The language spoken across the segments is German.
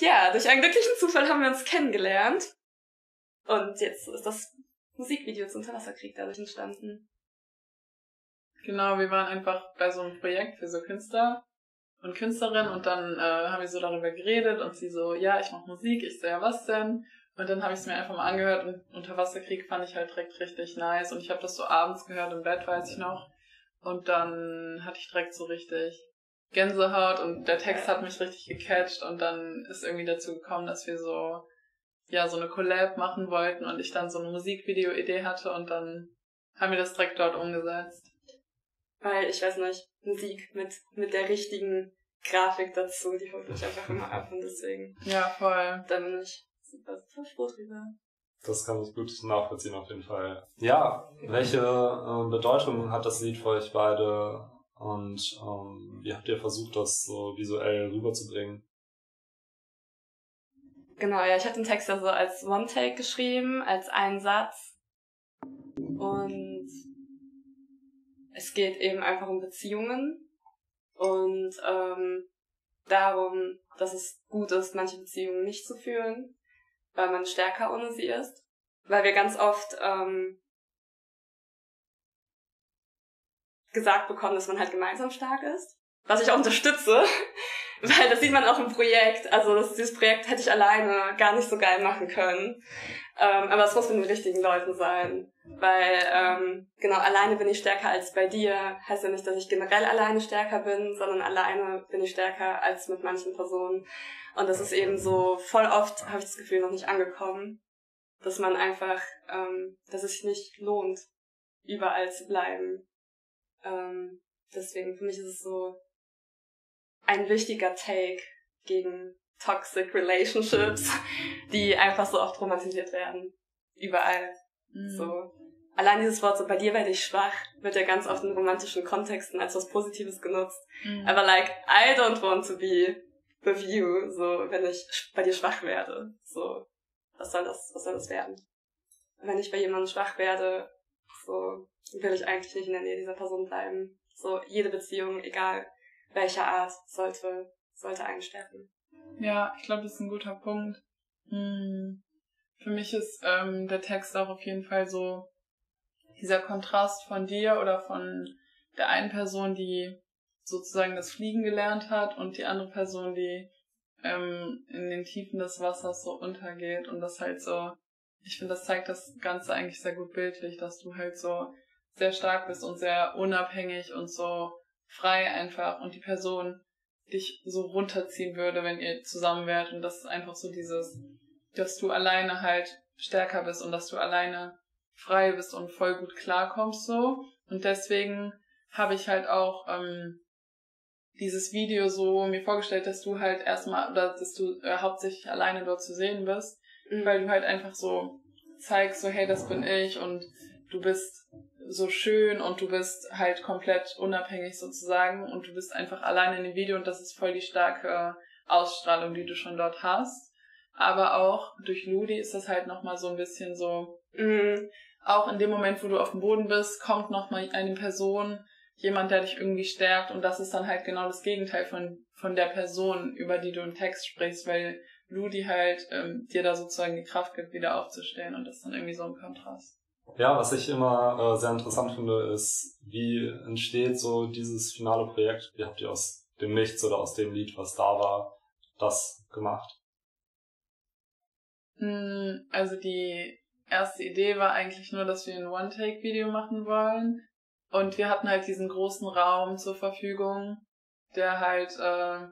ja, durch einen glücklichen Zufall haben wir uns kennengelernt. Und jetzt ist das Musikvideo zum Unterwasserkrieg dadurch entstanden. Genau, wir waren einfach bei so einem Projekt für so Künstler und Künstlerinnen und dann äh, haben wir so darüber geredet und sie so, ja, ich mache Musik, ich so, ja, was denn? Und dann habe ich es mir einfach mal angehört und Unterwasserkrieg fand ich halt direkt richtig nice und ich habe das so abends gehört im Bett, weiß ich noch. Und dann hatte ich direkt so richtig Gänsehaut und der Text hat mich richtig gecatcht und dann ist irgendwie dazu gekommen, dass wir so ja so eine Collab machen wollten und ich dann so eine Musikvideo-Idee hatte und dann haben wir das direkt dort umgesetzt. Weil, ich weiß nicht, Musik mit, mit der richtigen Grafik dazu, die holt mich einfach immer ab und deswegen. Ja, voll. Da bin ich super, super froh drüber. Das kann ich gut nachvollziehen auf jeden Fall. Ja, welche äh, Bedeutung hat das Lied für euch beide und ähm, wie habt ihr versucht, das so visuell rüberzubringen? Genau, ja, ich habe den Text also als One-Take geschrieben, als einen Satz. Und es geht eben einfach um Beziehungen und ähm, darum, dass es gut ist, manche Beziehungen nicht zu fühlen, weil man stärker ohne sie ist. Weil wir ganz oft ähm, gesagt bekommen, dass man halt gemeinsam stark ist. Was ich auch unterstütze, weil das sieht man auch im Projekt. Also das, dieses Projekt hätte ich alleine gar nicht so geil machen können. Ähm, aber es muss mit den richtigen Leuten sein. Weil, ähm, genau, alleine bin ich stärker als bei dir. Heißt ja nicht, dass ich generell alleine stärker bin, sondern alleine bin ich stärker als mit manchen Personen. Und das ist eben so, voll oft habe ich das Gefühl noch nicht angekommen, dass man einfach, ähm, dass es sich nicht lohnt, überall zu bleiben. Ähm, deswegen, für mich ist es so ein wichtiger Take gegen toxic relationships, die einfach so oft romantisiert werden. Überall. Mhm. So. Allein dieses Wort so, bei dir werde ich schwach, wird ja ganz oft in romantischen Kontexten als was Positives genutzt. Mhm. Aber like, I don't want to be the view, so, wenn ich bei dir schwach werde. So, was soll das, was soll das werden? Wenn ich bei jemandem schwach werde, so, will ich eigentlich nicht in der Nähe dieser Person bleiben. So, jede Beziehung, egal welcher Art, sollte, sollte einen stärken. Ja, ich glaube, das ist ein guter Punkt. Hm. Für mich ist ähm, der Text auch auf jeden Fall so dieser Kontrast von dir oder von der einen Person, die sozusagen das Fliegen gelernt hat und die andere Person, die ähm, in den Tiefen des Wassers so untergeht und das halt so, ich finde, das zeigt das Ganze eigentlich sehr gut bildlich, dass du halt so sehr stark bist und sehr unabhängig und so frei einfach und die Person dich so runterziehen würde, wenn ihr zusammen wärt und das ist einfach so dieses, dass du alleine halt stärker bist und dass du alleine frei bist und voll gut klarkommst so. Und deswegen habe ich halt auch ähm, dieses Video so mir vorgestellt, dass du halt erstmal oder dass du äh, hauptsächlich alleine dort zu sehen bist, mhm. weil du halt einfach so zeigst, so hey, das bin ich und du bist so schön und du bist halt komplett unabhängig sozusagen und du bist einfach alleine in dem Video und das ist voll die starke Ausstrahlung, die du schon dort hast. Aber auch durch Ludi ist das halt nochmal so ein bisschen so, mh, auch in dem Moment, wo du auf dem Boden bist, kommt nochmal eine Person, jemand, der dich irgendwie stärkt und das ist dann halt genau das Gegenteil von, von der Person, über die du im Text sprichst, weil Ludi halt ähm, dir da sozusagen die Kraft gibt, wieder aufzustehen und das ist dann irgendwie so ein Kontrast. Ja, was ich immer äh, sehr interessant finde, ist, wie entsteht so dieses finale Projekt? Wie habt ihr aus dem Nichts oder aus dem Lied, was da war, das gemacht? Hm, also die erste Idee war eigentlich nur, dass wir ein One-Take-Video machen wollen. Und wir hatten halt diesen großen Raum zur Verfügung, der halt äh,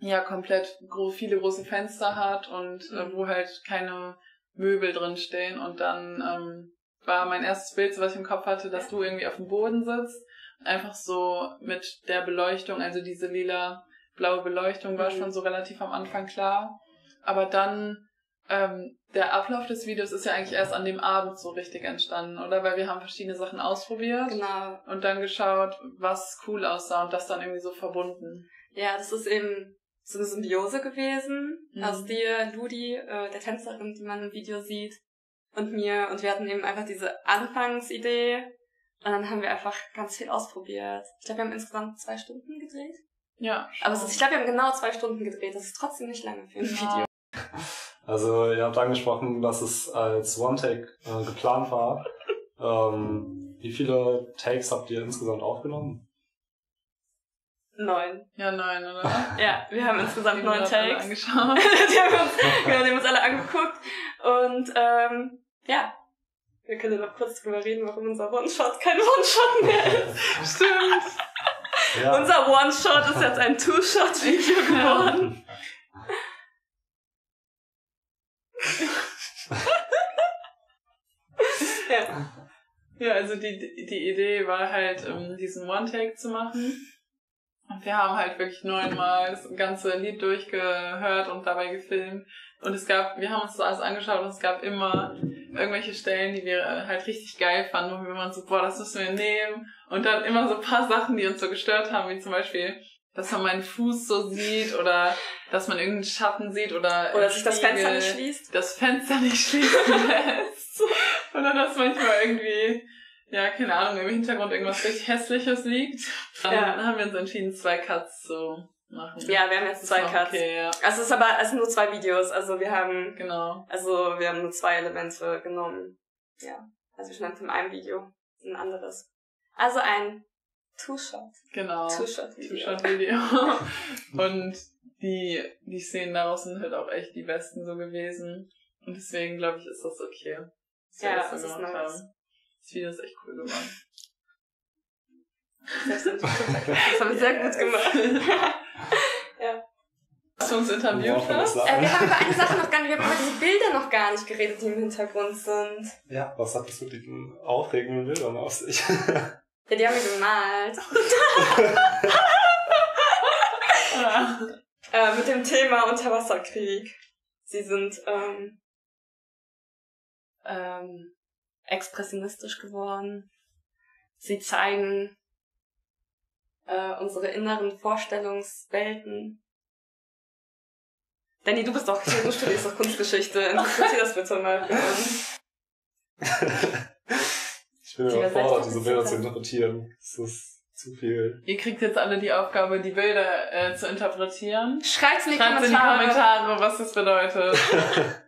ja komplett gro viele große Fenster hat und äh, mhm. wo halt keine Möbel drin stehen. Und dann ähm, war mein erstes Bild, was ich im Kopf hatte, dass du irgendwie auf dem Boden sitzt. Einfach so mit der Beleuchtung, also diese lila blaue Beleuchtung war mhm. schon so relativ am Anfang klar. Aber dann, ähm, der Ablauf des Videos ist ja eigentlich erst an dem Abend so richtig entstanden, oder? Weil wir haben verschiedene Sachen ausprobiert. Genau. Und dann geschaut, was cool aussah und das dann irgendwie so verbunden. Ja, das ist eben so eine Symbiose gewesen. Mhm. Aus dir, Ludi, äh, der Tänzerin, die man im Video sieht, und mir und wir hatten eben einfach diese Anfangsidee und dann haben wir einfach ganz viel ausprobiert. Ich glaube, wir haben insgesamt zwei Stunden gedreht. Ja. Aber es ist, ich glaube, wir haben genau zwei Stunden gedreht. Das ist trotzdem nicht lange für ein Ja. Video. Also ihr habt angesprochen, dass es als One-Take äh, geplant war. ähm, wie viele Takes habt ihr insgesamt aufgenommen? Neun. Ja, nein, oder? Ja, wir haben insgesamt neun Takes. angeschaut. die, haben wir uns, genau, die haben uns alle angeguckt. Und ähm, ja, wir können ja noch kurz drüber reden, warum unser One-Shot kein One-Shot mehr ist. Stimmt. Ja. Unser One-Shot ist jetzt ein Two-Shot-Video geworden. ja. Ja, also die, die Idee war halt, ähm, diesen One-Take zu machen. Und wir haben halt wirklich neunmal das ganze Lied durchgehört und dabei gefilmt. Und es gab, wir haben uns das alles angeschaut und es gab immer irgendwelche Stellen, die wir halt richtig geil fanden, wo wir waren so, boah, das müssen wir nehmen. Und dann immer so ein paar Sachen, die uns so gestört haben, wie zum Beispiel, dass man meinen Fuß so sieht oder dass man irgendeinen Schatten sieht oder Oder im sich das Fenster nicht schließt. das Fenster nicht schließen lässt. Oder dass manchmal irgendwie, ja, keine Ahnung, im Hintergrund irgendwas richtig Hässliches liegt. Dann Ja. haben wir uns entschieden, zwei Cuts zu machen. Ja, wir haben jetzt zwei Cuts. Okay, ja. Also es ist aber es sind nur zwei Videos. Also wir haben Genau. also wir haben nur zwei Elemente genommen. Ja. Also schon in einem Video ein anderes. Also ein Two-Shot. Genau. Two-Shot-Video. Two-Shot-Video. Und die, die Szenen daraus sind halt auch echt die besten so gewesen. Und deswegen glaube ich, ist das okay. dass wir Ja, das so ist nice. haben. Das Video ist echt cool geworden. Das haben wir sehr gut gemacht. Dass du uns interviewt hast? Äh, wir haben über eine Sache noch gar nicht, wir haben über diese Bilder noch gar nicht geredet, die im Hintergrund sind. Ja, was hat das mit diesen aufregenden Bildern auf sich? Ja, die haben wir gemalt. Ja. Äh, mit dem Thema Unterwasserkrieg. Sie sind ähm, ähm, expressionistisch geworden. Sie zeigen äh, unsere inneren Vorstellungswelten. Danny, du bist doch, du studierst doch Kunstgeschichte. Interessiert das bitte mal für uns. ich bin überfordert, diese Bilder zu interpretieren. Das ist zu viel. Ihr kriegt jetzt alle die Aufgabe, die Bilder äh, zu interpretieren. Schreibt's in die Schreibt in die. Kommentare, was das bedeutet.